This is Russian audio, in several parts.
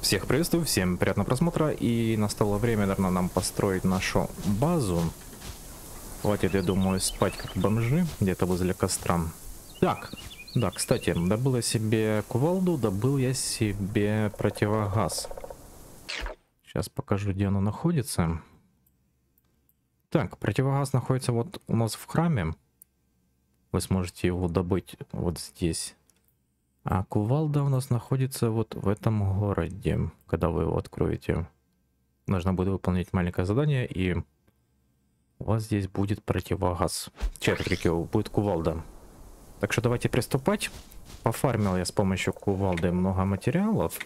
Всех приветствую, всем приятного просмотра и настало время, наверное, нам построить нашу базу. Хватит, я думаю, спать как бомжи где-то возле костра. Так, да, кстати, добыл я себе кувалду, добыл я себе противогаз. Сейчас покажу, где оно находится. Так, противогаз находится вот у нас в храме. Вы сможете его добыть вот здесь. А кувалда у нас находится вот в этом городе. Когда вы его откроете, нужно будет выполнить маленькое задание, и у вас здесь будет противогаз. Четверки будет кувалда. Так что давайте приступать. Пофармил я с помощью кувалды много материалов.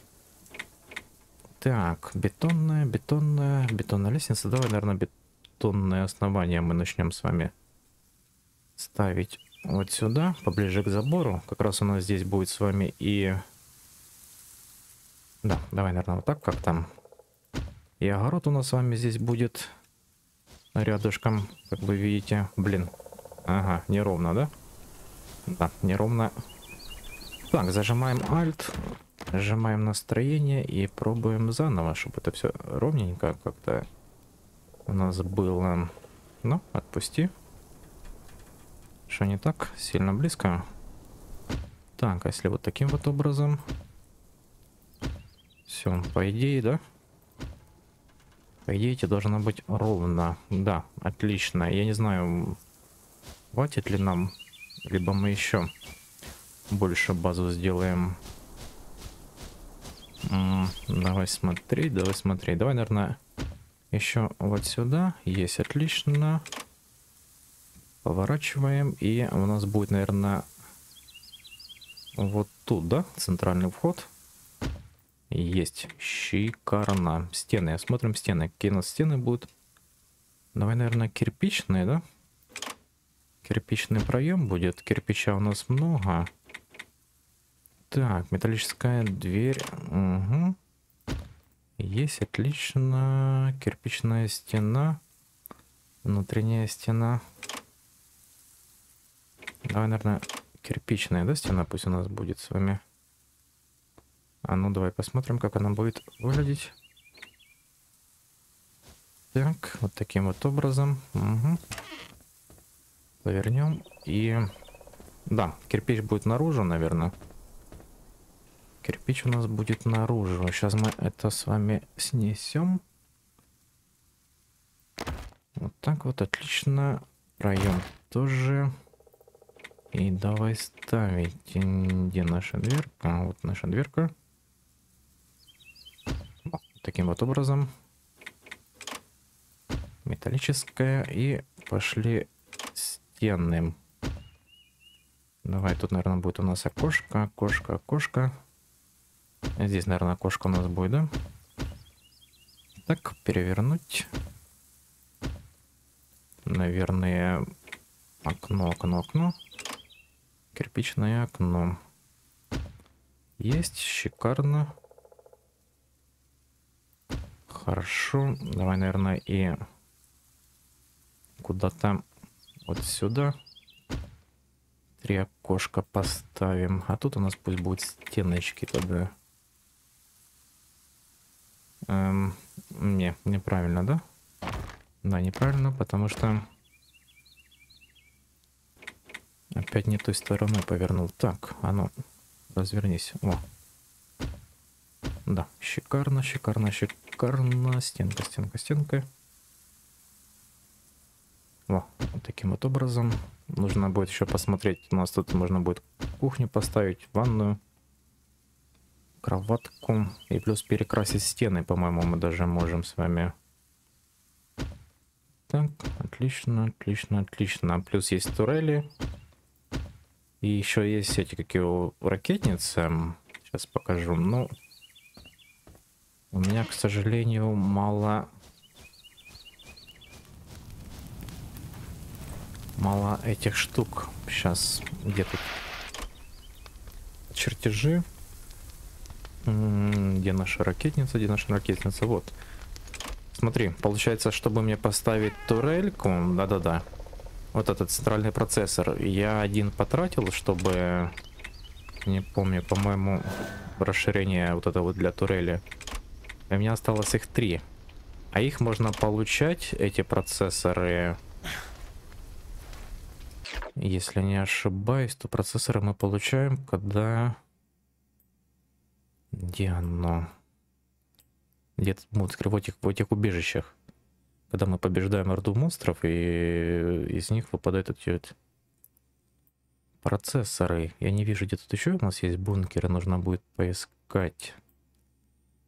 Так, бетонная, бетонная, бетонная лестница. Давай, наверное, бетонное основание мы начнем с вами ставить вот сюда, поближе к забору. Как раз у нас здесь будет с вами и... Да, давай, наверное, вот так, как там. И огород у нас с вами здесь будет рядышком, как вы видите. Блин, ага, неровно, да? Да, неровно. Так, зажимаем Alt, нажимаем настроение и пробуем заново, чтобы это все ровненько как-то у нас было. Ну, отпусти. Что не так? Сильно близко. Так, а если вот таким вот образом? Все, по идее, да? По идее, это должно быть ровно. Да, отлично. Я не знаю, хватит ли нам, либо мы еще больше базу сделаем. Давай смотреть, давай смотреть. Давай, наверное, еще вот сюда. Есть, отлично. Поворачиваем, и у нас будет, наверное, вот тут, да, центральный вход. Есть. Шикарно. Стены. Смотрим стены. Какие у нас стены будут. Давай, наверное, кирпичные, да? Кирпичный проем будет. Кирпича у нас много. Так, металлическая дверь. Угу. Есть, отлично. Кирпичная стена. Внутренняя стена. Давай, наверное, кирпичная, да, стена пусть у нас будет с вами. А ну, давай посмотрим, как она будет выглядеть. Так, вот таким вот образом. Угу. Повернем. И... Да, кирпич будет наружу, наверное. Кирпич у нас будет наружу. Сейчас мы это с вами снесем. Вот так вот, отлично. Проем тоже. И давай ставить. Где наша дверка? Вот наша дверка. Таким вот образом. Металлическая. И пошли стены. Давай, тут, наверное, будет у нас окошко, окошко, окошко. Здесь, наверное, окошко у нас будет, да? Так, перевернуть. Наверное, окно, окно, окно. Кирпичное окно. Есть, шикарно. Хорошо. Давай, наверное, и куда-то вот сюда три окошка поставим. А тут у нас пусть будут стеночки тогда. Эм, не, неправильно, да? Да, неправильно, потому что Опять не той стороной повернул. Так, а ну, развернись. О. Да, шикарно, шикарно, шикарно. Стенка, стенка, стенка. О, вот таким вот образом. Нужно будет еще посмотреть. У нас тут можно будет кухню поставить, ванную, кроватку. И плюс перекрасить стены, по-моему, мы даже можем с вами. Так, отлично, отлично, отлично. Плюс есть турели. И еще есть эти какие ракетницы. Сейчас покажу. Ну, у меня, к сожалению, мало... Мало этих штук. Сейчас где тут чертежи. Где наша ракетница? Где наша ракетница? Вот. Смотри, получается, чтобы мне поставить турельку... Да-да-да вот этот центральный процессор. Я один потратил, чтобы, не помню, по-моему, расширение вот это вот для турели. У меня осталось их три. А их можно получать, эти процессоры... Если не ошибаюсь, то процессоры мы получаем, когда... Где оно? Где-то вот, в, этих, в этих убежищах. Когда мы побеждаем орду монстров, и из них выпадают эти процессоры. Я не вижу, где тут еще у нас есть бункеры, нужно будет поискать.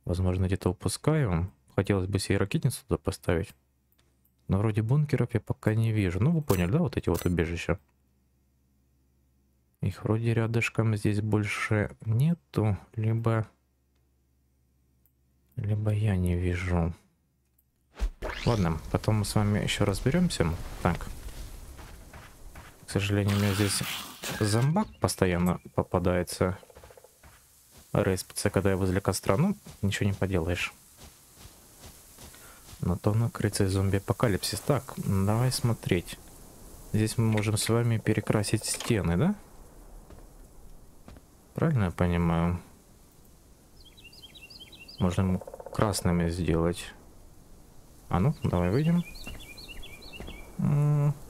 Возможно, где-то упускаю. Хотелось бы себе ракетницу туда поставить. Но вроде бункеров я пока не вижу. Ну, вы поняли, да, вот эти вот убежища? Их вроде рядышком здесь больше нету, либо... Либо я не вижу. Ладно, потом мы с вами еще разберемся. Так. К сожалению, у меня здесь зомбак постоянно попадается. Респится, когда я возле костра. Ну, ничего не поделаешь. На то накрыться зомби-апокалипсис. Так, давай смотреть. Здесь мы можем с вами перекрасить стены, да? Правильно я понимаю? Можно красными сделать. А ну, давай выйдем.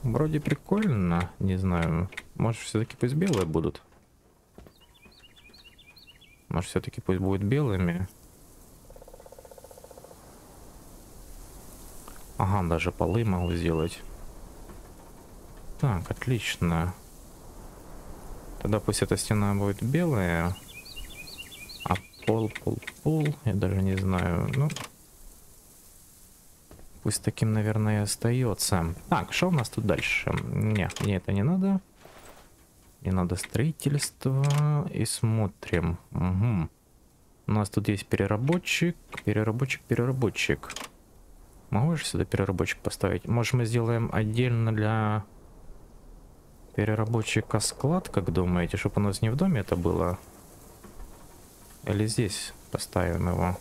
Вроде прикольно, не знаю. Может, все-таки пусть белые будут. Может, все-таки пусть будет белыми. Ага, даже полы могу сделать. Так, отлично. Тогда пусть эта стена будет белая. А пол, пол, пол, я даже не знаю. Ну, пусть таким, наверное, остается. Так, что у нас тут дальше? Не, мне это не надо. Не надо строительство. И смотрим. Угу. У нас тут есть переработчик, переработчик, переработчик. Могу же сюда переработчик поставить? Может мы сделаем отдельно для переработчика склад, как думаете, чтобы у нас не в доме это было? Или здесь поставим его?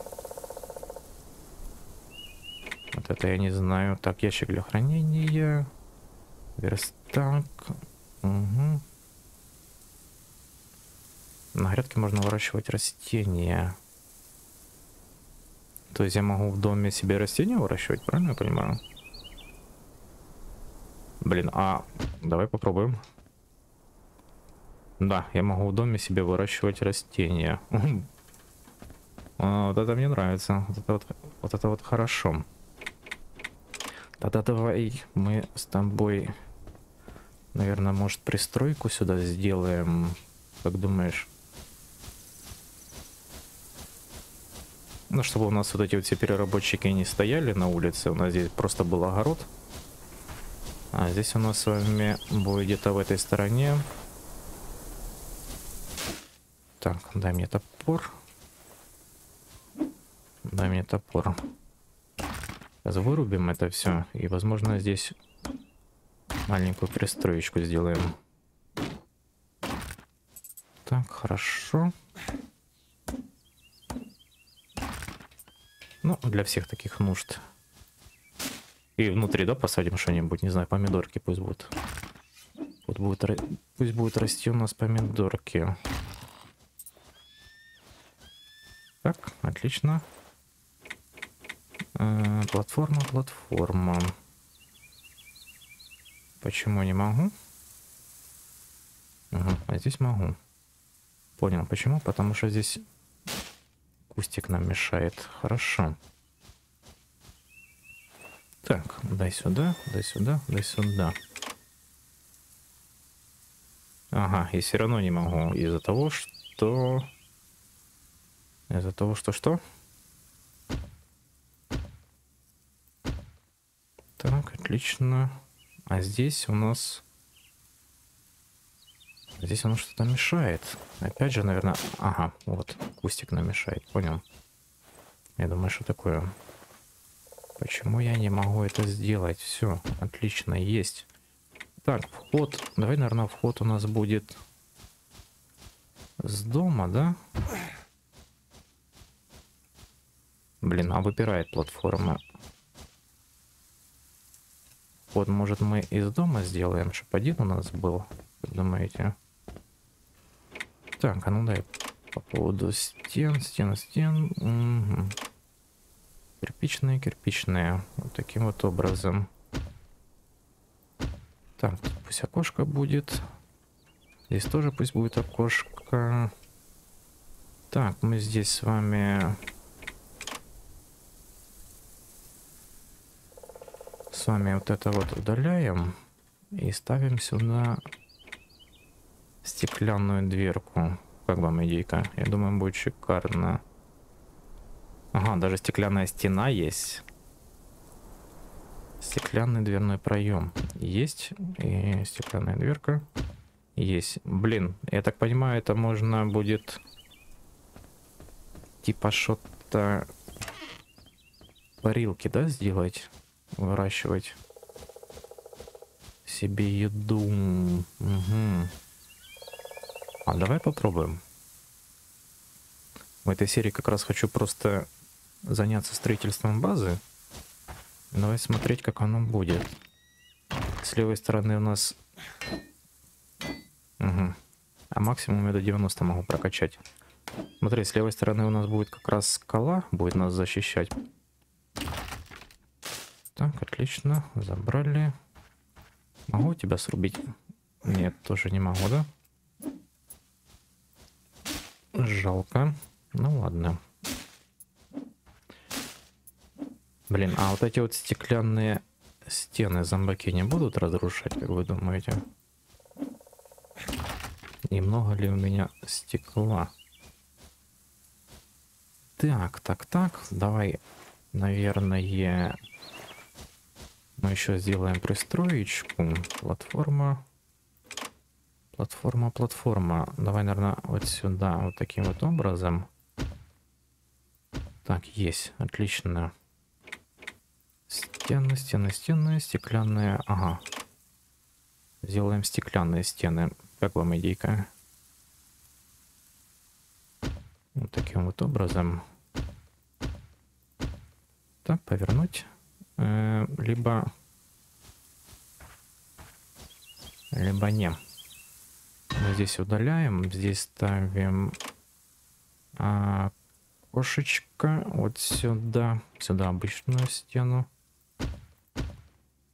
Вот это я не знаю. Так, ящик для хранения. Верстак. Угу. На грядке можно выращивать растения. То есть я могу в доме себе растения выращивать, правильно я понимаю? Блин, а давай попробуем. Да, я могу в доме себе выращивать растения. А, вот это мне нравится. Вот это вот, вот это вот хорошо. Тогда давай мы с тобой, наверное, может пристройку сюда сделаем. Как думаешь? Ну, чтобы у нас вот эти вот все переработчики не стояли на улице, у нас здесь просто был огород. А здесь у нас с вами будет где-то в этой стороне. Так, дай мне топор. Дай мне топор. Сейчас вырубим это все. И, возможно, здесь маленькую пристроечку сделаем. Так, хорошо. Ну, для всех таких нужд. И внутри, да, посадим что-нибудь, не знаю, помидорки пусть будут. Вот будет, пусть будет расти у нас помидорки. Так, отлично. Э, платформа, платформа. Почему не могу? Угу, а здесь могу. Понял, почему? Потому что здесь Кустик нам мешает. Хорошо. Так, дай сюда, дай сюда, дай сюда. Ага, и все равно не могу из-за того, что... Из-за того, что что? Так, отлично. А здесь у нас Здесь оно что-то мешает. Опять же, наверное... Ага, вот, кустик нам мешает, понял. Я думаю, что такое. Почему я не могу это сделать? Все, отлично, есть. Так, вход. Давай, наверное, вход у нас будет с дома, да? Блин, а выпирает платформа. Вот, может, мы из дома сделаем, чтобы один у нас был, думаете? Так, а ну дай по поводу стен, стен, стен. Угу. кирпичные, кирпичные. Вот таким вот образом. Так, пусть окошко будет. Здесь тоже пусть будет окошко. Так, мы здесь с вами... С вами вот это вот удаляем. И ставим сюда стеклянную дверку. Как вам идейка? Я думаю, будет шикарно. Ага, даже стеклянная стена есть. Стеклянный дверной проем есть. И стеклянная дверка есть. Блин, я так понимаю, это можно будет типа что-то парилки, да, сделать? Выращивать себе еду. Угу. А давай попробуем. В этой серии как раз хочу просто заняться строительством базы. Давай смотреть, как оно будет. С левой стороны у нас... Угу. А максимум я до 90 могу прокачать. Смотри, с левой стороны у нас будет как раз скала, будет нас защищать. Так, отлично, забрали. Могу тебя срубить? Нет, тоже не могу, да? Жалко. Ну ладно. Блин, а вот эти вот стеклянные стены зомбаки не будут разрушать, как вы думаете? Немного ли у меня стекла? Так, так, так. Давай, наверное, мы еще сделаем пристроечку. Платформа. Платформа, платформа. Давай, наверное, вот сюда, вот таким вот образом. Так, есть. Отлично. Стены, стены, стены, стеклянные. Ага. Сделаем стеклянные стены. Как вам идейка? Вот таким вот образом. Так, повернуть. Э, либо... Либо не. Мы здесь удаляем. Здесь ставим а, кошечка вот сюда. Сюда обычную стену.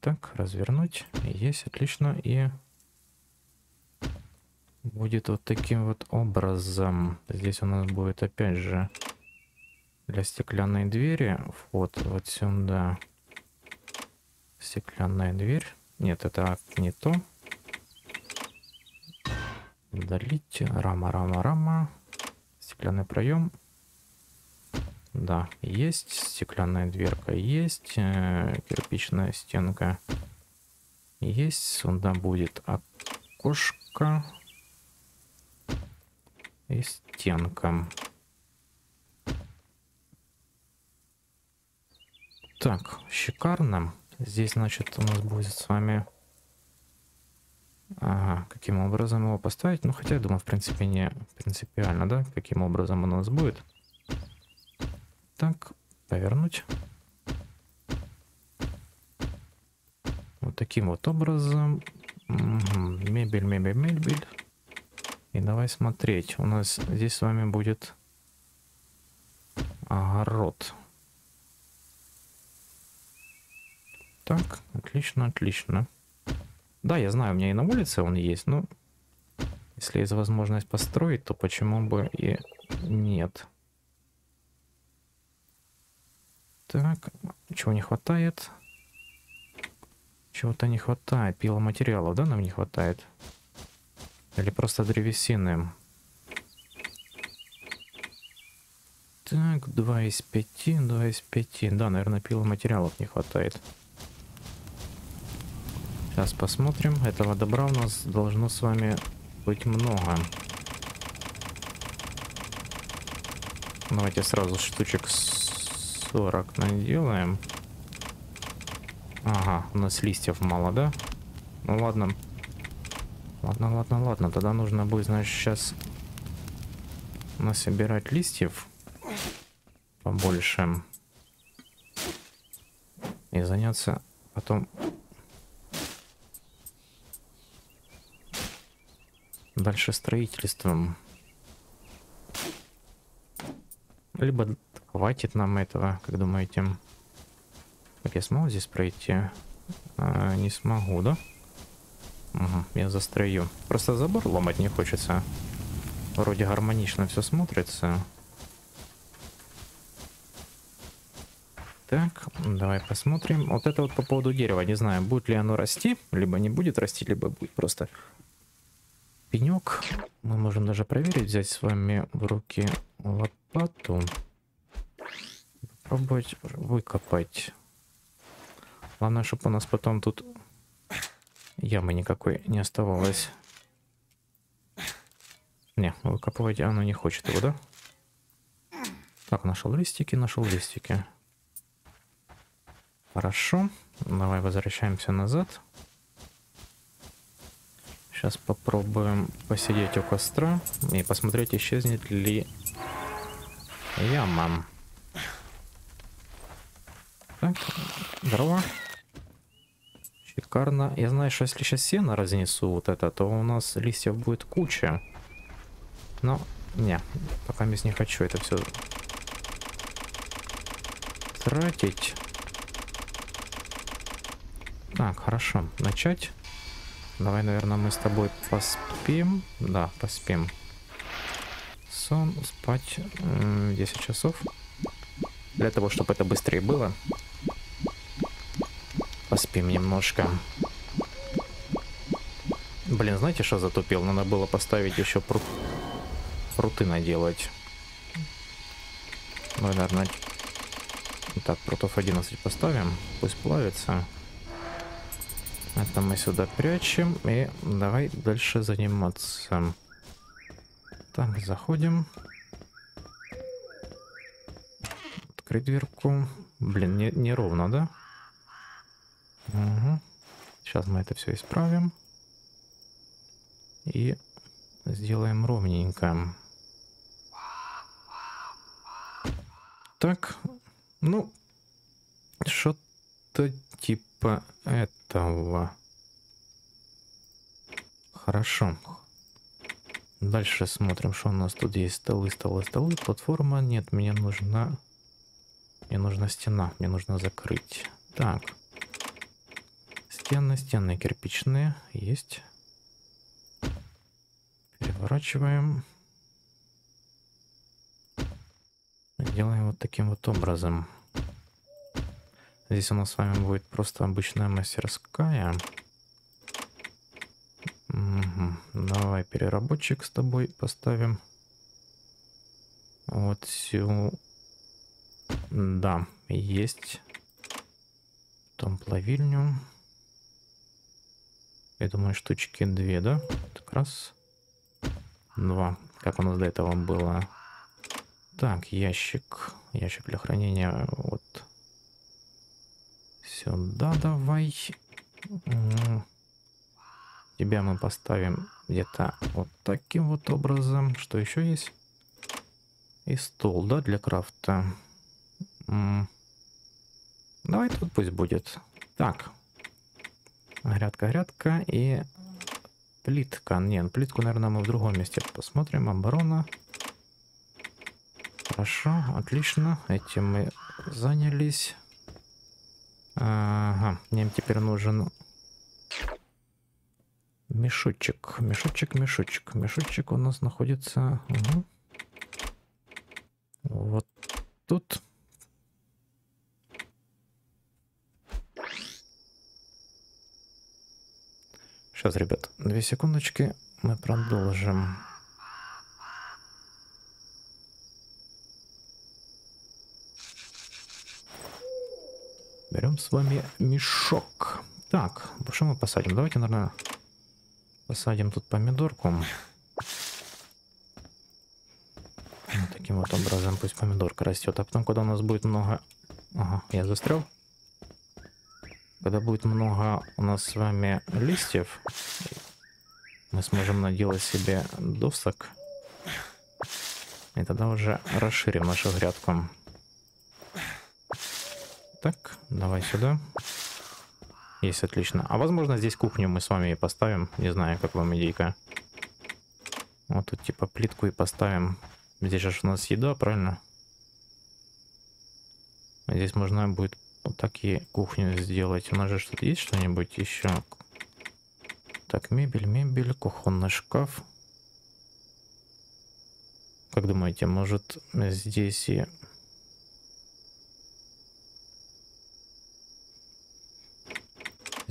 Так, развернуть. Есть, отлично. И будет вот таким вот образом. Здесь у нас будет опять же для стеклянной двери вход вот сюда. Стеклянная дверь. Нет, это не то. Удалить. Рама, рама, рама. Стеклянный проем. Да, есть. Стеклянная дверка есть. Э, кирпичная стенка есть. Сюда будет окошко и стенка. Так, шикарно. Здесь, значит, у нас будет с вами... Ага, каким образом его поставить? Ну, хотя, я думаю, в принципе, не принципиально, да? Каким образом у нас будет. Так, повернуть. Вот таким вот образом. Угу. Мебель, мебель, мебель. И давай смотреть. У нас здесь с вами будет огород. Так, отлично, отлично. Да, я знаю, у меня и на улице он есть, но если есть возможность построить, то почему бы и нет. Так, чего не хватает? Чего-то не хватает. Пиломатериалов, да, нам не хватает? Или просто древесины? Так, 2 из 5, 2 из 5. Да, наверное, пиломатериалов не хватает. Сейчас посмотрим. Этого добра у нас должно с вами быть много. Давайте сразу штучек 40 наделаем. Ага, у нас листьев мало, да? Ну ладно. Ладно, ладно, ладно. Тогда нужно будет, значит, сейчас насобирать листьев побольше. И заняться потом дальше строительством. Либо хватит нам этого, как думаете? Так, я смогу здесь пройти? А, не смогу, да? Угу, я застрою. Просто забор ломать не хочется. Вроде гармонично все смотрится. Так, давай посмотрим. Вот это вот по поводу дерева. Не знаю, будет ли оно расти, либо не будет расти, либо будет просто пенек. Мы можем даже проверить, взять с вами в руки лопату. Попробовать выкопать. Главное, чтобы у нас потом тут ямы никакой не оставалось. Не, выкапывать оно не хочет его, да? Так, нашел листики, нашел листики. Хорошо. Давай возвращаемся назад. Сейчас попробуем посидеть у костра и посмотреть, исчезнет ли яма. Так, здорово. Шикарно. Я знаю, что если сейчас сено разнесу вот это, то у нас листьев будет куча. Но, не, пока я не хочу это все тратить. Так, хорошо. Начать. Давай, наверное, мы с тобой поспим. Да, поспим. Сон, спать 10 часов. Для того, чтобы это быстрее было. Поспим немножко. Блин, знаете, что затупил? Надо было поставить еще прут... пруты наделать. Ну, наверное... Так, прутов 11 поставим. Пусть плавится. Это мы сюда прячем. И давай дальше заниматься. Так, заходим. Открыть дверку. Блин, не, не ровно, да? Угу. Сейчас мы это все исправим. И сделаем ровненько. Так, ну, что-то типа этого. Хорошо. Дальше смотрим, что у нас тут есть. Столы, столы, столы. Платформа. Нет, мне нужна... Мне нужна стена. Мне нужно закрыть. Так. Стены, стены кирпичные. Есть. Переворачиваем. Делаем вот таким вот образом. Здесь у нас с вами будет просто обычная мастерская. Угу. Давай переработчик с тобой поставим. Вот сю. Да, есть. Там плавильню. Я думаю, штучки две, да? Так раз. Два. Как у нас до этого было. Так, ящик. Ящик для хранения. Вот Сюда давай. Тебя мы поставим где-то вот таким вот образом. Что еще есть? И стол, да, для крафта. Давай тут пусть будет. Так. Грядка, грядка и плитка. Нет, плитку, наверное, мы в другом месте посмотрим. Оборона. Хорошо, отлично. Этим мы занялись. Ага, мне теперь нужен мешочек. Мешочек, мешочек. Мешочек у нас находится... Угу. Вот тут. Сейчас, ребят, две секундочки, мы продолжим. Берем с вами мешок. Так, что мы посадим? Давайте, наверное, посадим тут помидорку. Вот таким вот образом пусть помидорка растет. А потом, когда у нас будет много... Ага, я застрял. Когда будет много у нас с вами листьев, мы сможем наделать себе досок. И тогда уже расширим нашу грядку. Так, давай сюда. Есть, отлично. А возможно здесь кухню мы с вами и поставим. Не знаю, как вам идейка. Вот тут типа плитку и поставим. Здесь же у нас еда, правильно? Здесь можно будет вот так и кухню сделать. У нас же что-то есть что-нибудь еще? Так, мебель, мебель, кухонный шкаф. Как думаете, может здесь и...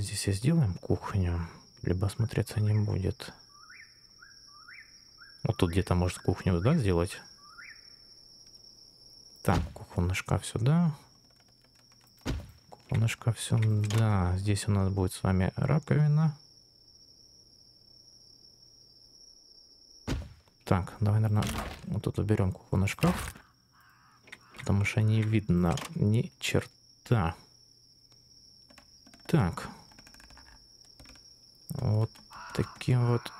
Здесь и сделаем кухню, либо смотреться не будет. Вот тут где-то может кухню, да, сделать? Так, кухонный шкаф сюда. Кухонный шкаф сюда. Здесь у нас будет с вами раковина. Так, давай, наверное, вот тут уберем кухонный шкаф. Потому что не видно ни черта. Так. Вот таким вот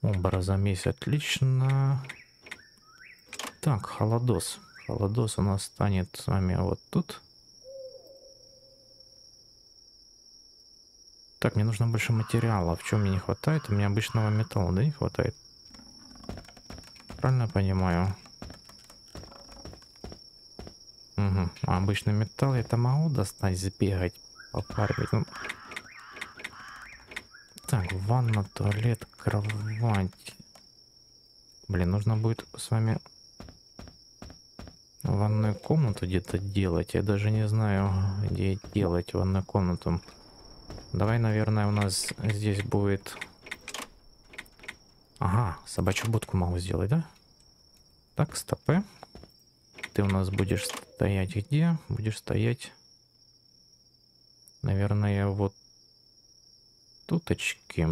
образом есть. Отлично. Так, холодос. Холодос у нас станет с вами вот тут. Так, мне нужно больше материала. В чем мне не хватает? У меня обычного металла, да, не хватает? Правильно понимаю? Угу. А обычный металл я-то могу достать, сбегать, попарить. Ну... Ванна, туалет, кровать. Блин, нужно будет с вами ванную комнату где-то делать. Я даже не знаю, где делать ванную комнату. Давай, наверное, у нас здесь будет... Ага, собачью будку могу сделать, да? Так, стопы. Ты у нас будешь стоять где? Будешь стоять... Наверное, вот туточки.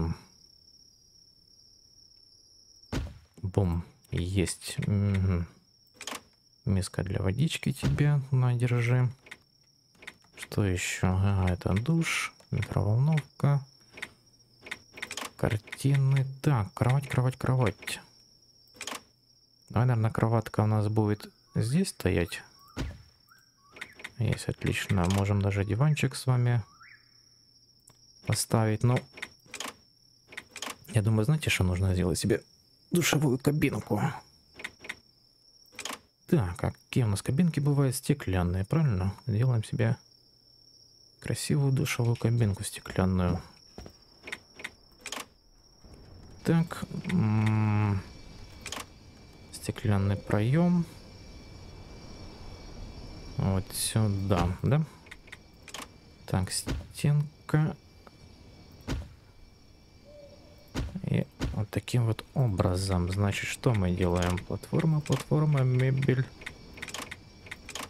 Бум. Есть. Угу. Миска для водички тебе на, держи. Что еще? Ага, это душ микроволновка, картины. Так, кровать, кровать, кровать. Давай, наверное, кроватка у нас будет здесь стоять. Есть, отлично. Можем даже диванчик с вами поставить. Но я думаю, знаете, что нужно сделать себе? Душевую кабинку. Так, какие у нас кабинки бывают? Стеклянные, правильно? Делаем себе красивую душевую кабинку стеклянную. Так, стеклянный проем. Вот сюда, да? Так, стенка. И вот таким вот образом. Значит, что мы делаем? Платформа, платформа, мебель.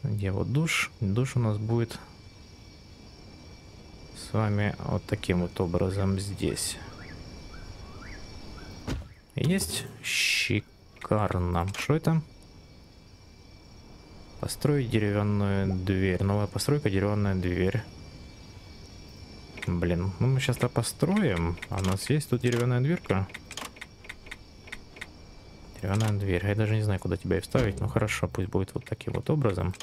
Где вот душ? Душ у нас будет с вами вот таким вот образом здесь. Есть шикарно. Что это? Построить деревянную дверь. Новая постройка, деревянная дверь. Блин, ну мы сейчас-то построим. А у нас есть тут деревянная дверка. Деревянная дверь. Я даже не знаю, куда тебя и вставить. Ну хорошо, пусть будет вот таким вот образом.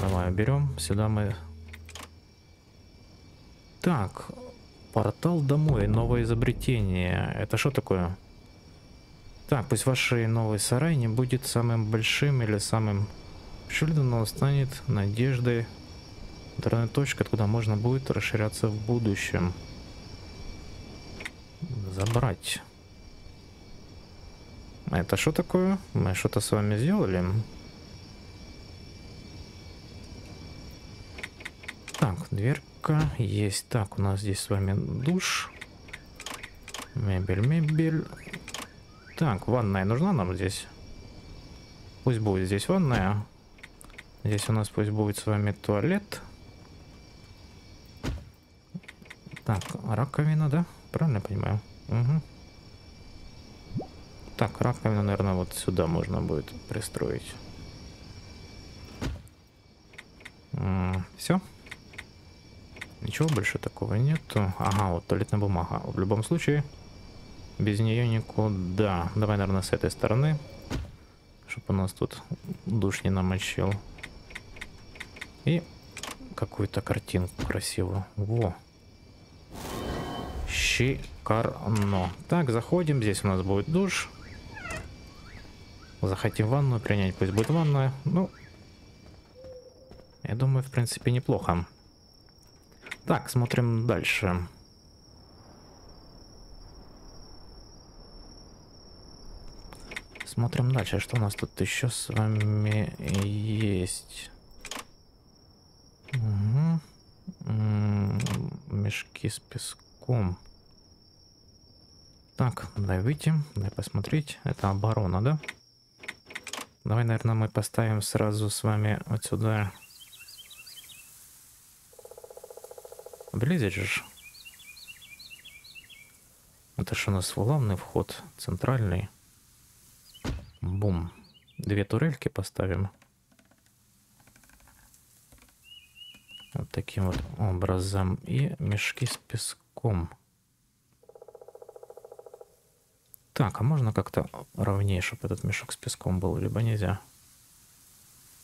Давай берем. Сюда мы так, портал домой, новое изобретение. Это что такое? Так, пусть ваш новый сарай не будет самым большим или самым шильдом, но станет надеждой. Интернет точка, откуда можно будет расширяться в будущем. Забрать. Это что такое? Мы что-то с вами сделали? Так, дверь Кнопка есть. Так, у нас здесь с вами душ. Мебель, мебель. Так, ванная нужна нам здесь? Пусть будет здесь ванная. Здесь у нас пусть будет с вами туалет. Так, раковина, да? Правильно понимаю? Угу. Так, раковину, наверное, вот сюда можно будет пристроить. Все. Ничего больше такого нету. Ага, вот туалетная бумага. В любом случае, без нее никуда. Давай, наверное, с этой стороны. Чтобы у нас тут душ не намочил. И какую-то картинку красивую. Во. Шикарно. Так, заходим. Здесь у нас будет душ. Захотим ванну принять, пусть будет ванная. Ну, Я думаю, в принципе, неплохо. Так, смотрим дальше. Смотрим дальше, что у нас тут еще с вами есть. Угу. Мешки с песком. Так, дай выйти, дай посмотреть. Это оборона, да? Давай, наверное, мы поставим сразу с вами вот сюда. Же. Это что у нас главный вход, центральный. Бум. Две турельки поставим. Вот таким вот образом. И мешки с песком. Так, а можно как-то ровнее, чтобы этот мешок с песком был, либо нельзя?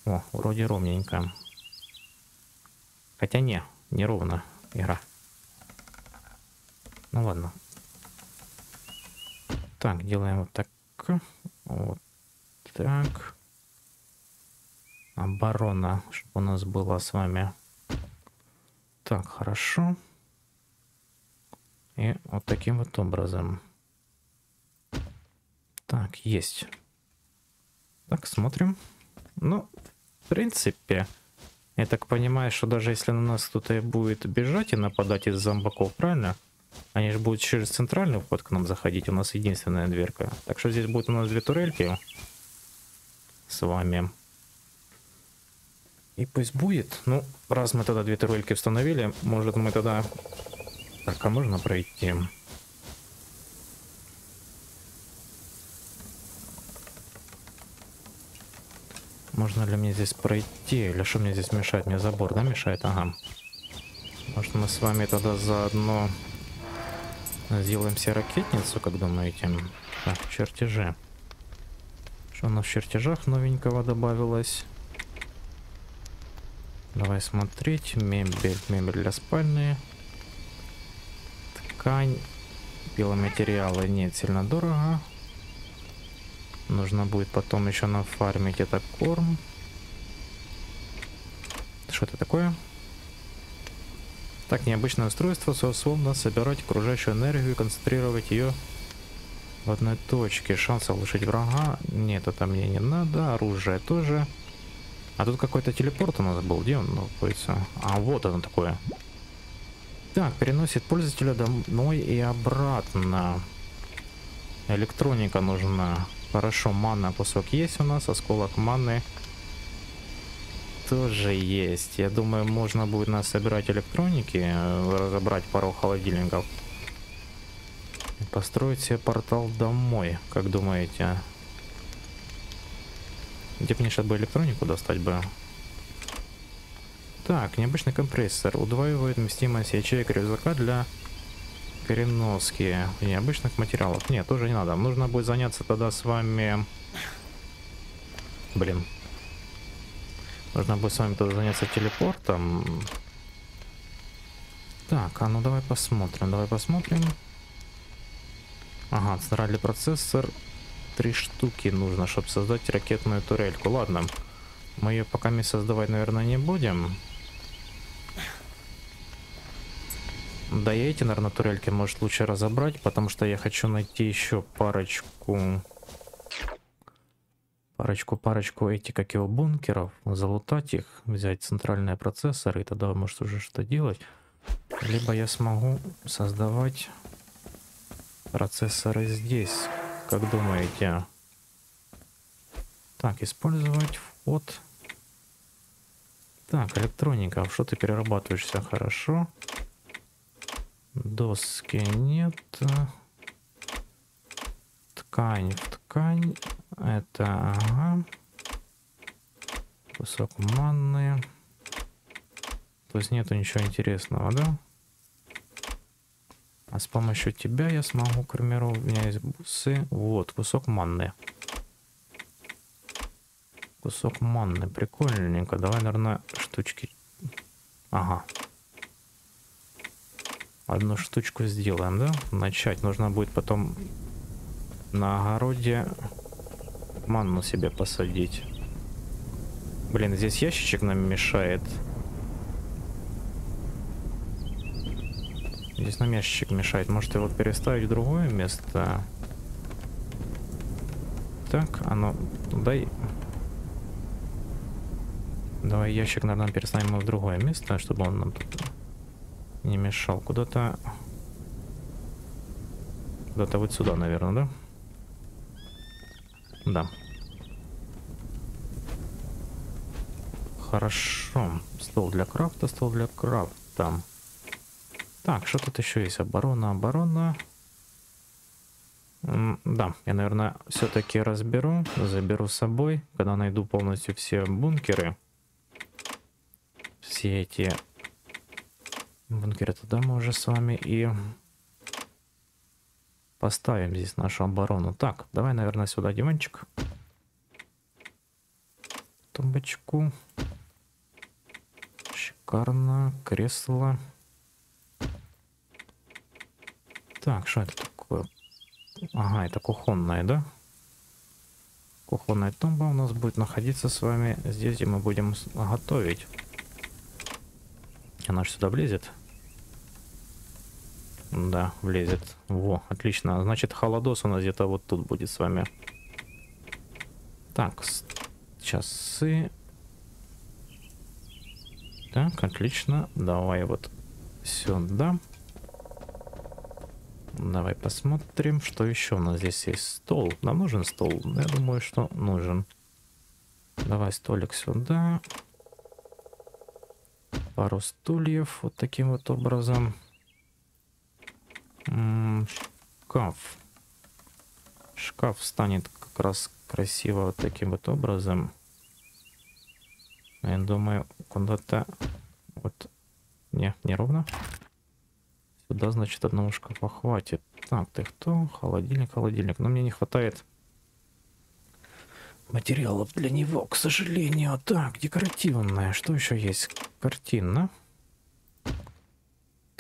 О, вроде ровненько. Хотя не, не ровно игра. Ну ладно. Так, делаем вот так. Вот так. Оборона, чтобы у нас была с вами. Так, хорошо. И вот таким вот образом. Так, есть. Так, смотрим. Ну, в принципе, я так понимаю, что даже если на нас кто-то будет бежать и нападать из зомбаков, правильно? Они же будут через центральный вход к нам заходить, у нас единственная дверка. Так что здесь будет у нас две турельки с вами. И пусть будет. Ну, раз мы тогда две турельки установили, может мы тогда... Так, а можно пройти? Можно ли мне здесь пройти? Или что мне здесь мешает? Мне забор, да, мешает? Ага. Может мы с вами тогда заодно сделаем себе ракетницу, как думаете? Так, чертежи. Что у нас в чертежах новенького добавилось? Давай смотреть. Мебель, мебель для спальни. Ткань. Пиломатериалы нет, сильно дорого. Нужно будет потом еще нафармить это корм. Что это такое? Так, необычное устройство способно собирать окружающую энергию и концентрировать ее в одной точке. Шанс оглушить врага. Нет, это мне не надо. Оружие тоже. А тут какой-то телепорт у нас был. Где он находится? А, вот оно такое. Так, переносит пользователя домой и обратно. Электроника нужна. Хорошо, манна кусок есть у нас, осколок манны тоже есть. Я думаю, можно будет нас собирать электроники, э, разобрать пару холодильников. И построить себе портал домой, как думаете? Где мне сейчас бы электронику достать бы? Так, необычный компрессор. Удваивает вместимость ячеек рюкзака для переноски необычных материалов. Нет, тоже не надо. Нужно будет заняться тогда с вами... Блин. Нужно будет с вами тогда заняться телепортом. Так, а ну давай посмотрим, давай посмотрим. Ага, центральный процессор. Три штуки нужно, чтобы создать ракетную турельку. Ладно, мы ее пока мы создавать, наверное, не будем. Да и эти, наверное, турельки может лучше разобрать, потому что я хочу найти еще парочку... Парочку-парочку этих, как его, бункеров, залутать их, взять центральные процессоры, и тогда может уже что делать. Либо я смогу создавать процессоры здесь, как думаете? Так, использовать вход. Так, электроника, что ты перерабатываешься хорошо. Доски нет. Ткань в ткань. Это, ага. Кусок манны. То есть нету ничего интересного, да? А с помощью тебя я смогу, к примеру, у меня есть бусы. Вот, кусок манны. Кусок манны, прикольненько. Давай, наверное, штучки. Ага, Одну штучку сделаем, да? Начать. Нужно будет потом на огороде манну себе посадить. Блин, здесь ящичек нам мешает. Здесь нам ящичек мешает. Может его переставить в другое место? Так, оно... Дай... Давай ящик, наверное, переставим его в другое место, чтобы он нам тут не мешал. Куда-то... Куда-то вот сюда, наверное, да? Да. Хорошо. Стол для крафта, стол для крафта. Так, что тут еще есть? Оборона, оборона. М да, я, наверное, все-таки разберу, заберу с собой, когда найду полностью все бункеры. Все эти бункеры туда мы уже с вами и поставим здесь нашу оборону. Так, давай, наверное, сюда диванчик. Тумбочку. Шикарно. Кресло. Так, что это такое? Ага, это кухонная, да? Кухонная тумба у нас будет находиться с вами здесь, где мы будем готовить. Она сюда влезет? Да, влезет. Во, отлично. Значит, холодос у нас где-то вот тут будет с вами. Так, часы. Так, отлично. Давай вот сюда. Давай посмотрим, что еще у нас здесь есть. Стол. Нам нужен стол? Я думаю, что нужен. Давай столик сюда. Пару стульев вот таким вот образом. Шкаф. Шкаф станет как раз красиво вот таким вот образом. Я думаю, куда-то... Вот... Не, не ровно. Сюда, значит, одного шкафа хватит. Так, ты кто? Холодильник, холодильник. Но мне не хватает материалов для него, к сожалению. Так, декоративная. Что еще есть? Картина.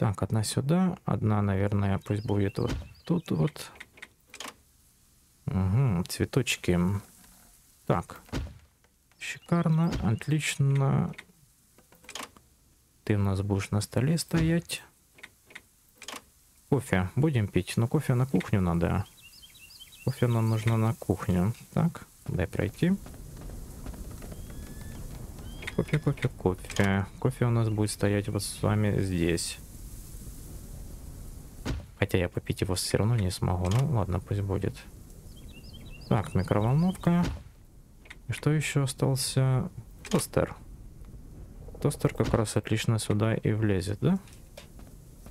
Так, одна сюда. Одна, наверное, пусть будет вот тут вот. Угу, цветочки. Так, Шикарно, отлично. Ты у нас будешь на столе стоять. Кофе будем пить, но кофе на кухню надо. Кофе нам нужно на кухню. Так, дай пройти. Кофе, кофе, кофе. Кофе у нас будет стоять вот с вами здесь. Хотя я попить его все равно не смогу. Ну ладно, пусть будет. Так, микроволновка. И что еще остался? Тостер. Тостер как раз отлично сюда и влезет, да?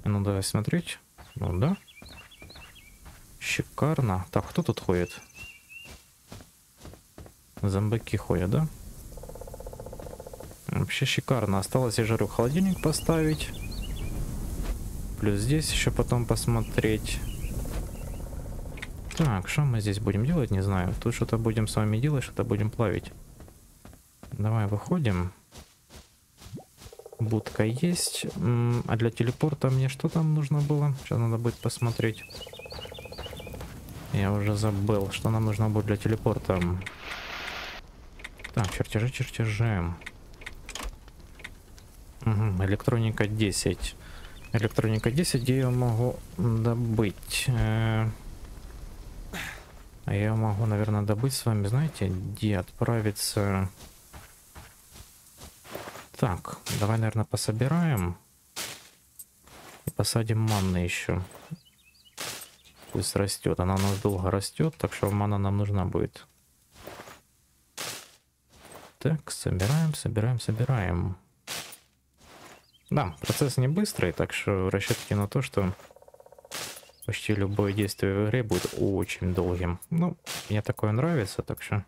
Ну давай смотреть. Ну да. Шикарно. Так, кто тут ходит? Зомбаки ходят, да? Вообще шикарно. Осталось, я жарю, холодильник поставить. Плюс здесь еще потом посмотреть. Так, что мы здесь будем делать, не знаю. Тут что-то будем с вами делать, что-то будем плавить. Давай выходим. Будка есть. А для телепорта мне что там нужно было? Сейчас надо будет посмотреть. Я уже забыл, что нам нужно будет для телепорта. Так, чертежи, чертежи. Угу, электроника 10. Электроника 10, где я могу добыть? А я могу, наверное, добыть с вами, знаете, где отправиться... Так, давай, наверное, пособираем. И посадим манны еще. Пусть растет. Она у нас долго растет, так что мана нам нужна будет. Так, собираем, собираем, собираем. Да, процесс не быстрый, так что расчетки на то, что почти любое действие в игре будет очень долгим. Ну, мне такое нравится, так что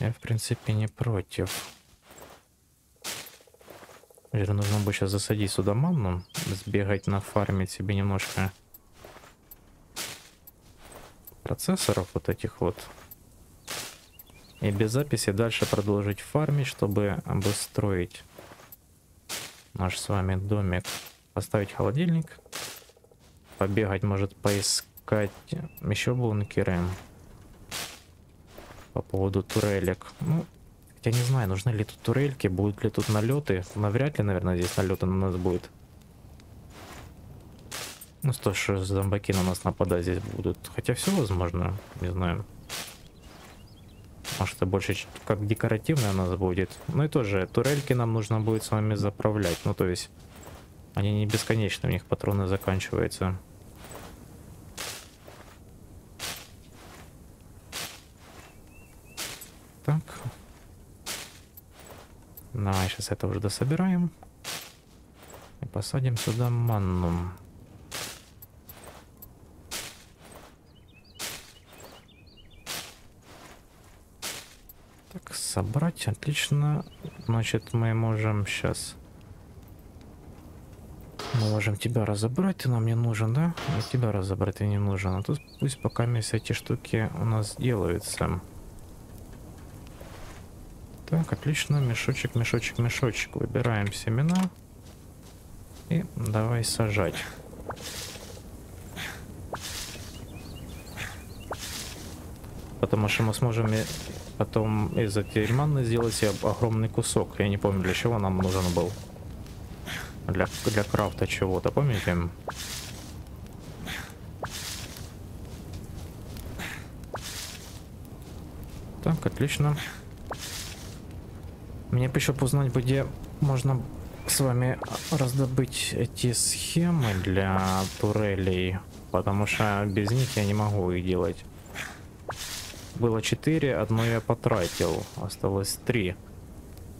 я, в принципе, не против. Наверное, нужно бы сейчас засадить сюда манну, сбегать на фармить себе немножко процессоров вот этих вот. И без записи дальше продолжить фармить, чтобы обустроить наш с вами домик. Поставить холодильник побегать, может поискать еще бункеры по поводу турелек. Ну, Хотя не знаю, нужны ли тут турельки, будут ли тут налеты. Навряд ли, наверное, здесь налеты на нас будет. Ну, то, что зомбаки на нас нападать здесь будут. Хотя все возможно, не знаю. Может, это больше как декоративное у нас будет. Ну и тоже, турельки нам нужно будет с вами заправлять. Ну, то есть, они не бесконечны, у них патроны заканчиваются. Так. Давай, сейчас это уже дособираем. И посадим сюда манну. Так, собрать, отлично. Значит, мы можем сейчас... Мы можем тебя разобрать, ты нам не нужен, да? И тебя разобрать ты не нужен. А тут пусть пока эти штуки у нас делаются. Так, отлично. Мешочек, мешочек, мешочек. Выбираем семена. И давай сажать. Потому что мы сможем потом из этой манны сделать огромный кусок. Я не помню, для чего нам нужен был. Для, для крафта чего-то, помните? Так, отлично. Мне бы еще узнать, где можно с вами раздобыть эти схемы для турелей, потому что без них я не могу их делать. Было 4, одно я потратил. Осталось 3.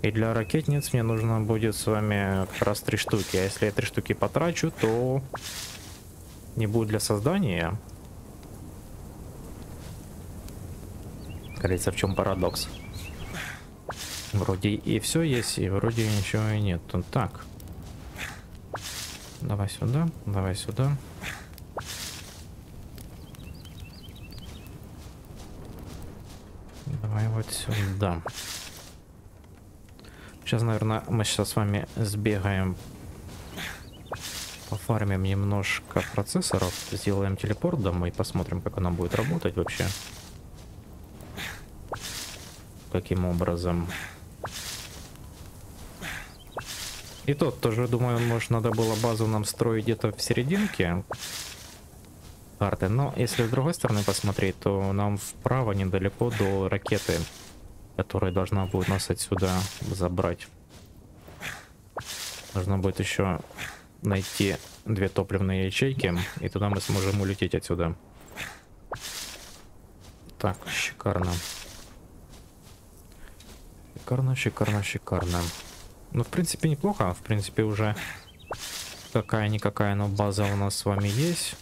И для ракетниц мне нужно будет с вами как раз 3 штуки. А если я 3 штуки потрачу, то не будет для создания. Говорится, в чем парадокс. Вроде и все есть, и вроде ничего и нет. Так. Давай сюда, давай сюда. Давай вот сюда. Сейчас, наверное, мы сейчас с вами сбегаем, пофармим немножко процессоров, сделаем телепорт домой, посмотрим, как она будет работать вообще. Каким образом. И тот тоже, думаю, может, надо было базу нам строить где-то в серединке карты. Но если с другой стороны посмотреть, то нам вправо недалеко до ракеты, которая должна будет нас отсюда забрать. Нужно будет еще найти две топливные ячейки, и тогда мы сможем улететь отсюда. Так, шикарно. Шикарно, шикарно, шикарно. Ну, в принципе, неплохо. В принципе, уже какая-никакая, но база у нас с вами есть.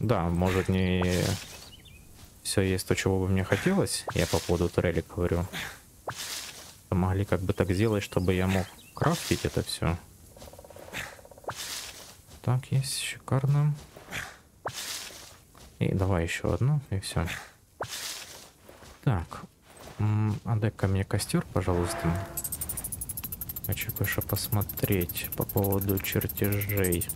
Да, может не все есть то, чего бы мне хотелось. Я по поводу турелек говорю. Могли как бы так сделать, чтобы я мог крафтить это все. Так, есть, шикарно. И давай еще одну, и все. Так, а дай-ка мне костер, пожалуйста. Хочу кое-что посмотреть по поводу чертежей.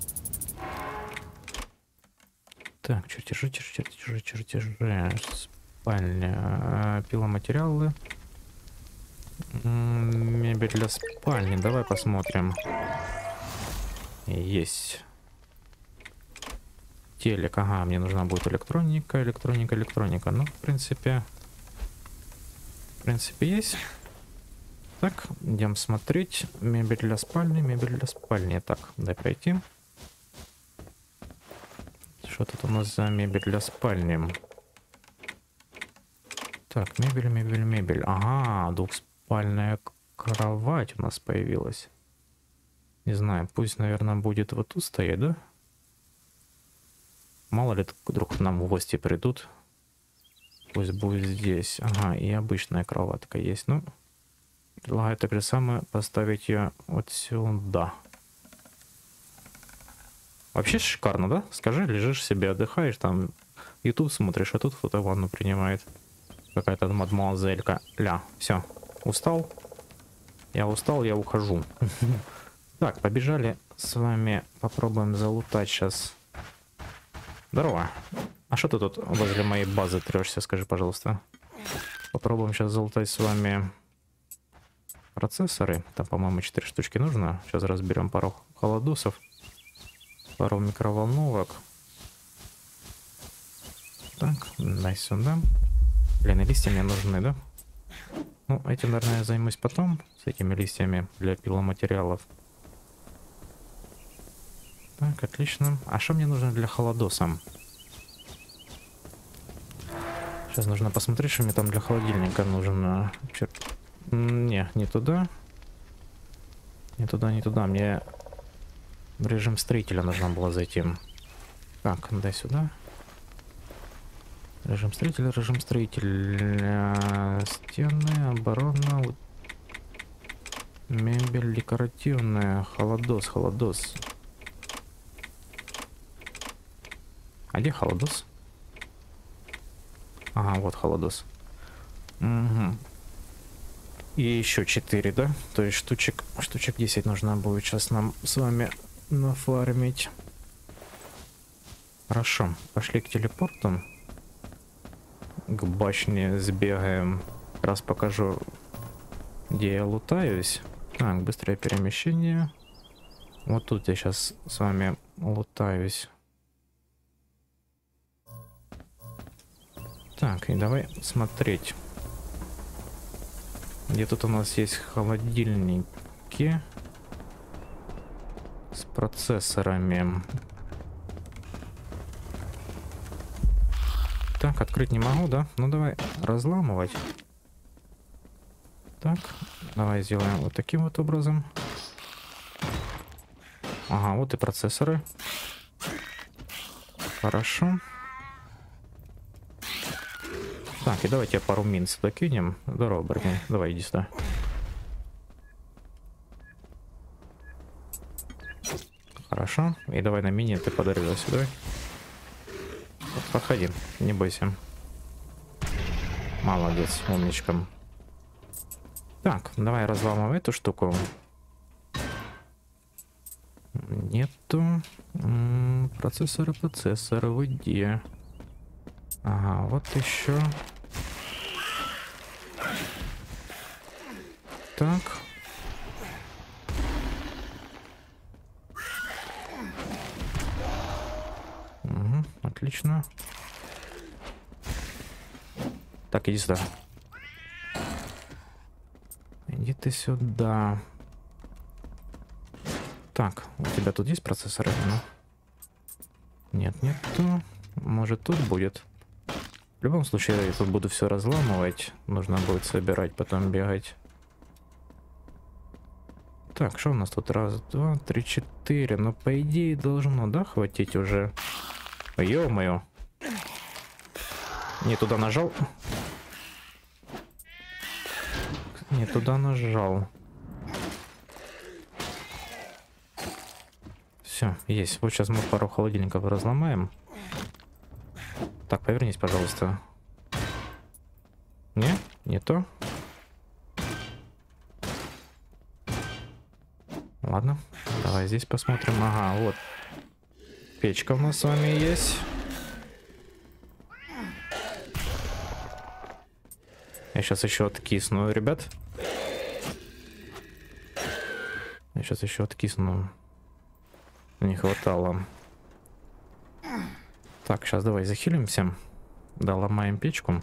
Так, чертежи, чертежи, чертежи, спальня, пиломатериалы, мебель для спальни, давай посмотрим. Есть. Телек, ага, мне нужна будет электроника, электроника, электроника. Ну, в принципе, в принципе, есть. Так, идем смотреть. Мебель для спальни, мебель для спальни. Так, дай пройти. Что тут у нас за мебель для спальни? Так, мебель, мебель, мебель. Ага, двухспальная кровать у нас появилась. Не знаю, пусть, наверное, будет вот тут стоять, да? Мало ли, вдруг к нам в гости придут. Пусть будет здесь. Ага, и обычная кроватка есть. Ну, предлагаю так же самое поставить ее вот сюда. Вообще шикарно, да? Скажи, лежишь себе, отдыхаешь, там YouTube смотришь, а тут кто-то ванну принимает. Какая-то мадмуазелька. Ля, все, устал? Я устал, я ухожу. Так, побежали с вами, попробуем залутать сейчас. Здорово. А что ты тут возле моей базы трешься, скажи, пожалуйста. Попробуем сейчас залутать с вами процессоры. Там, по-моему, 4 штучки нужно. Сейчас разберем пару холодосов, пару микроволновок. Так, дай сюда. Блин, и листья мне нужны, да? Ну, этим, наверное, я займусь потом, с этими листьями для пиломатериалов. Так, отлично. А что мне нужно для холодоса? Сейчас нужно посмотреть, что мне там для холодильника нужно. Черт. Не, не туда. Не туда, не туда. Мне в режим строителя нужно было зайти. Так, дай сюда. Режим строителя, режим строителя. Стены, оборона. Мебель декоративная. Холодос, холодос. А где холодос? Ага, вот холодос. Угу. И еще 4, да? То есть штучек, штучек 10 нужно будет сейчас нам с вами нафармить. Хорошо, пошли к телепорту. К башне сбегаем. Раз покажу, где я лутаюсь. Так, быстрое перемещение. Вот тут я сейчас с вами лутаюсь. Так, и давай смотреть. Где тут у нас есть холодильники с процессорами. Так, открыть не могу, да? Ну давай разламывать. Так, давай сделаем вот таким вот образом. Ага, вот и процессоры. Хорошо. Так, и давайте пару мин сюда кинем. Здорово, Барни. Давай, иди сюда. Хорошо. И давай на мини ты подарила сюда. Подходи, не бойся. Молодец, умничком. Так, давай разламывай эту штуку. Нету. Процессоры, процессоры, вы где? Ага, вот еще. Так. Угу, отлично. Так, иди сюда. Иди ты сюда. Так, у тебя тут есть процессор? Ну? Нет, нету. Может тут будет? В любом случае, я тут буду все разламывать. Нужно будет собирать, потом бегать. Так, что у нас тут? Раз, два, три, четыре. Ну, по идее, должно, да, хватить уже? Ё-моё. Не туда нажал. Не туда нажал. Все, есть. Вот сейчас мы пару холодильников разломаем. Так, повернись, пожалуйста. Не? Не то? Ладно, давай здесь посмотрим. Ага, вот. Печка у нас с вами есть. Я сейчас еще откисну, ребят. Я сейчас еще откисну. Не хватало. Так, сейчас давай захилимся. Да, ломаем печку.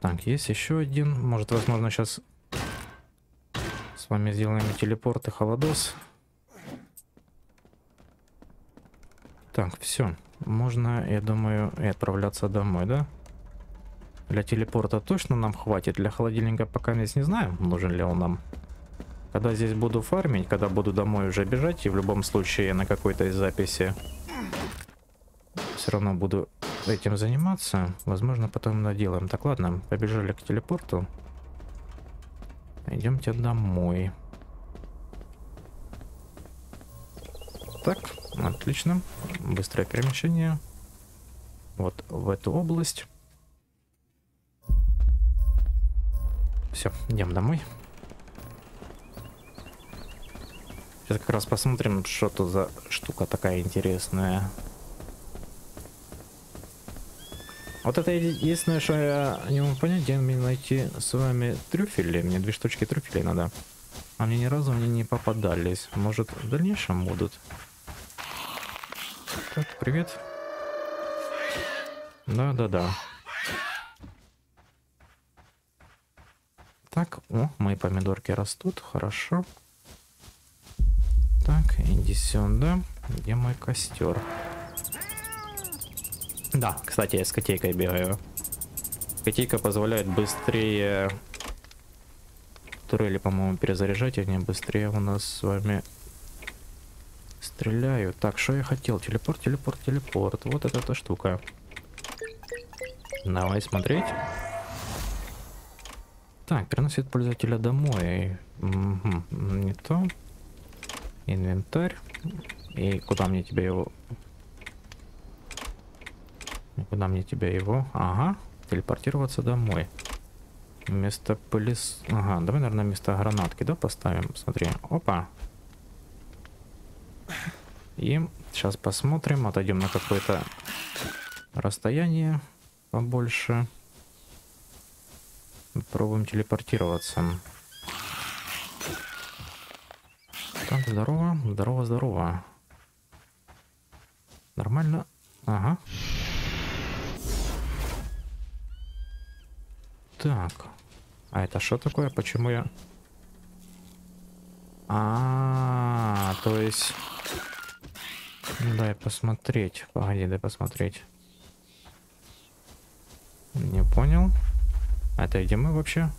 Так, есть еще один. Может, возможно, сейчас с вами сделаем телепорт и холодос. Так, все. Можно, я думаю, и отправляться домой, да? Для телепорта точно нам хватит. Для холодильника пока не знаю, нужен ли он нам. Когда здесь буду фармить, когда буду домой уже бежать, и в любом случае на какой-то из записи все равно буду этим заниматься, возможно, потом наделаем. Так, ладно, побежали к телепорту. Идемте домой. Так, отлично. Быстрое перемещение. Вот в эту область. Все, идем домой. Сейчас как раз посмотрим, что тут за штука такая интересная. Вот это единственное, что я не могу понять, где мне найти с вами трюфели. Мне две штучки трюфелей надо. А мне ни разу они не попадались. Может, в дальнейшем будут? Так, привет. Да-да-да. Так, о, мои помидорки растут, хорошо. Так, иди сюда. Где мой костер? Да, кстати, я с котейкой бегаю. Котейка позволяет быстрее турели, по-моему, перезаряжать, они быстрее у нас с вами стреляют. Так, что я хотел? Телепорт, телепорт, телепорт. Вот эта, эта штука. Давай смотреть. Так, переносит пользователя домой. Угу. Не то. Инвентарь. И куда мне тебе его... Куда мне тебя его? Ага. Телепортироваться домой. Вместо пылес... Ага, давай, наверное, вместо гранатки, да, поставим? Смотри. Опа. И сейчас посмотрим. Отойдем на какое-то расстояние побольше. Попробуем телепортироваться. Так, здорово, здорово, здорово. Нормально? Ага. Так. А это что такое? Почему я... А, -а, -а то есть... Дай посмотреть. Погоди, дай посмотреть. Не понял. Это где мы вообще?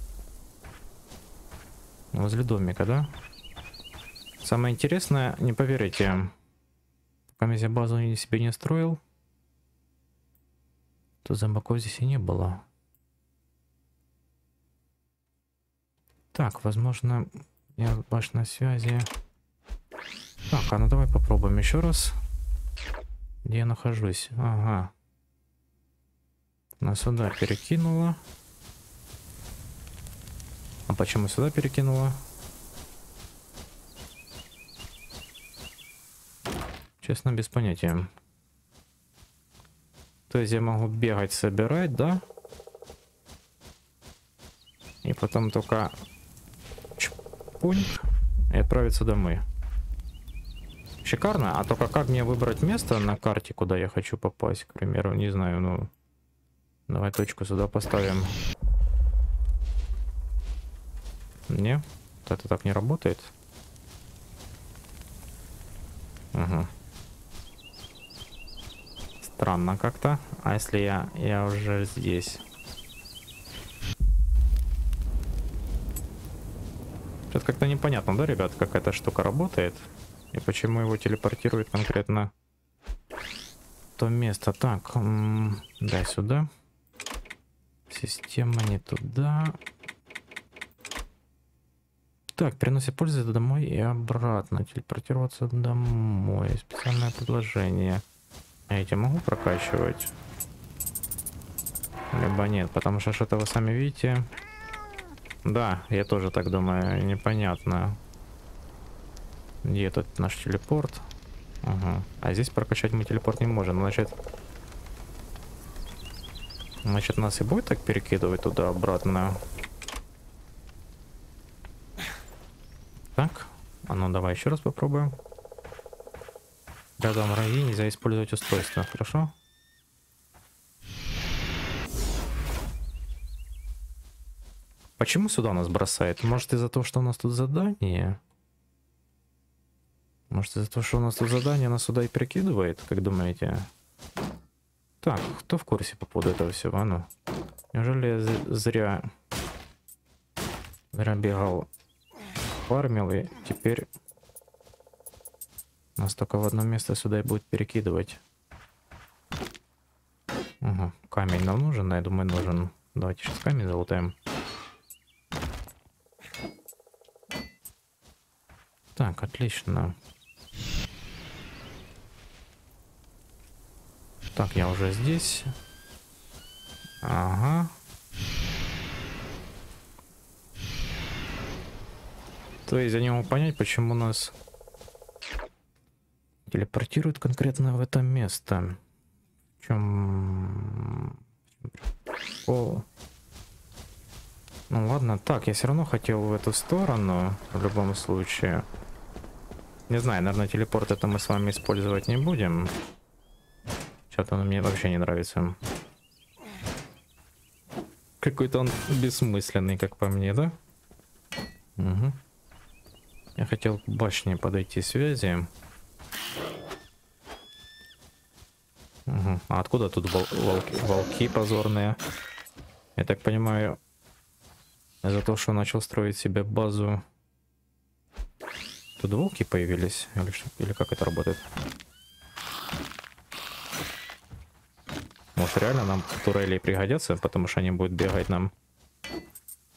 Возле домика, да? Самое интересное, не поверите, пока я базу себе не строил, то зомбаков здесь и не было. Так, возможно, я башня связи. Так, а ну давай попробуем еще раз. Где я нахожусь? Ага. Нас сюда перекинула. А почему сюда перекинула? Честно, без понятия. То есть я могу бегать, собирать, да? И потом только чпунь и отправиться домой. Шикарно. А только как мне выбрать место на карте, куда я хочу попасть, к примеру, не знаю, ну... Давай точку сюда поставим. Не, это так не работает. Угу. Странно как-то. А если я, я уже здесь? Это как-то непонятно, да, ребят, как эта штука работает? И почему его телепортирует конкретно то место? Так, да, сюда. Система не туда. Так, переносит пользователя домой и обратно. Телепортироваться домой. Специальное предложение. Я эти могу прокачивать? Либо нет, потому что что-то вы сами видите. Да, я тоже так думаю. Непонятно. Где этот наш телепорт? Ага. А здесь прокачать мы телепорт не можем. Значит, значит нас и будет так перекидывать туда-обратно. Так, а ну давай еще раз попробуем. Рядом враги нельзя использовать устройство, хорошо? Почему сюда нас бросает? Может из-за того, что у нас тут задание? Может из-за того, что у нас тут задание, нас сюда и прикидывает, как думаете? Так, кто в курсе по поводу этого всего? А ну, неужели я зря... Зря бегал фармил, и теперь нас только в одно место сюда и будет перекидывать. Угу. Камень нам нужен, я думаю, нужен. Давайте сейчас камень залутаем. Так, отлично. Так, я уже здесь. Ага. То есть я не могу понять, почему нас телепортируют конкретно в это место. В чем, О. Ну ладно, так, я все равно хотел в эту сторону, в любом случае. Не знаю, наверное, телепорт это мы с вами использовать не будем. Что-то он мне вообще не нравится. Какой-то он бессмысленный, как по мне, да? Угу. Я хотел к башне подойти связи. Угу. А откуда тут вол волки, волки позорные? Я так понимаю, за то, что начал строить себе базу. Тут волки появились? Или, или как это работает? Может реально нам турели пригодятся, потому что они будут бегать нам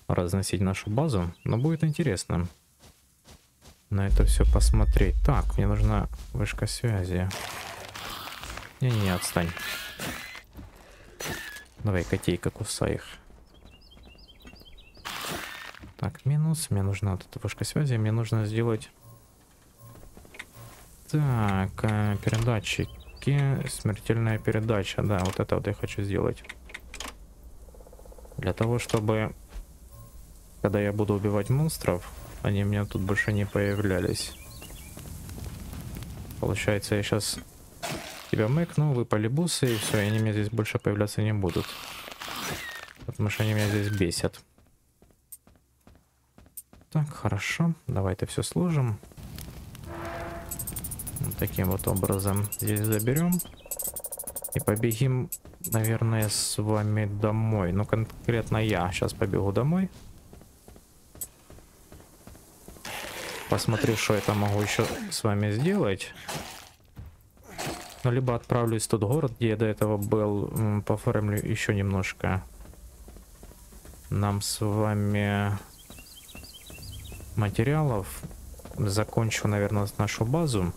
разносить нашу базу. Но будет интересно на это все посмотреть. Так, мне нужна вышка связи. Не-не-не, отстань. Давай, котейка, кусай их. Так, минус. Мне нужна вот эта вышка связи. Мне нужно сделать... Так, э, передатчики. Смертельная передача. Да, вот это вот я хочу сделать. Для того, чтобы... Когда я буду убивать монстров, они у меня тут больше не появлялись. Получается, я сейчас тебя мэкну, выпали бусы, и все, они мне здесь больше появляться не будут. Потому что они меня здесь бесят. Так, хорошо. Давай это все сложим. Таким вот образом здесь заберем. И побегим, наверное, с вами домой. Ну, конкретно я сейчас побегу домой. Посмотрю, что я там могу еще с вами сделать. Ну, либо отправлюсь в тот город, где я до этого был, пофармлю еще немножко. Нам с вами материалов. Закончу, наверное, нашу базу.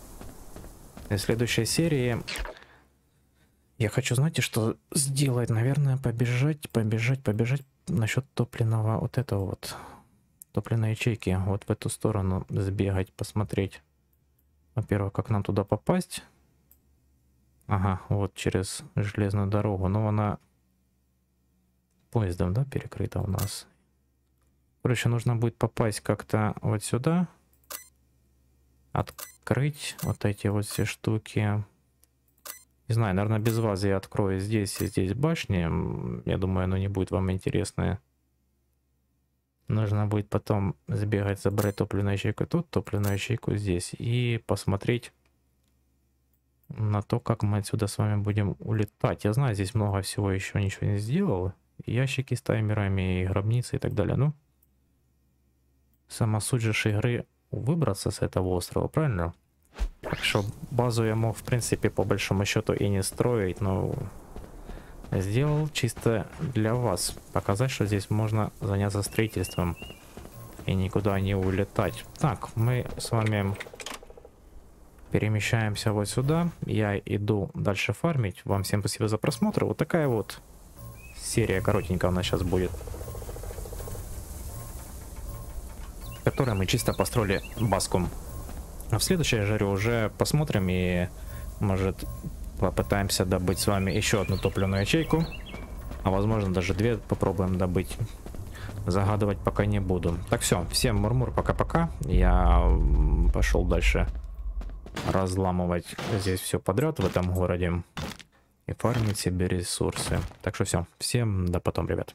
И в следующей серии я хочу, знаете, что сделать? Наверное, побежать, побежать, побежать насчет топливного вот этого вот топливной ячейки вот в эту сторону сбегать, посмотреть. Во-первых, как нам туда попасть. Ага, вот через железную дорогу. Но она поездом, да, перекрыта у нас. Короче, нужно будет попасть как-то вот сюда. Открыть вот эти вот все штуки. Не знаю, наверное, без вас я открою здесь и здесь башни. Я думаю, оно не будет вам интересное. Нужно будет потом сбегать, забрать топливную ячейку тут, топливную ячейку здесь. И посмотреть на то, как мы отсюда с вами будем улетать. Я знаю, здесь много всего еще ничего не сделал. Ящики с таймерами, и гробницы и так далее. Ну, сама суть же игры выбраться с этого острова, правильно? Так что базу я мог, в принципе, по большому счету и не строить, но сделал чисто для вас. Показать, что здесь можно заняться строительством и никуда не улетать. Так, мы с вами перемещаемся вот сюда. Я иду дальше фармить. Вам всем спасибо за просмотр. Вот такая вот серия коротенькая у нас сейчас будет. Которой мы чисто построили баском. А в следующей жаре уже посмотрим и может попытаемся добыть с вами еще одну топливную ячейку. А возможно даже две попробуем добыть. Загадывать пока не буду. Так все, всем мурмур, пока-пока. Я пошел дальше разламывать здесь все подряд в этом городе и фармить себе ресурсы. Так что все, всем до потом, ребят.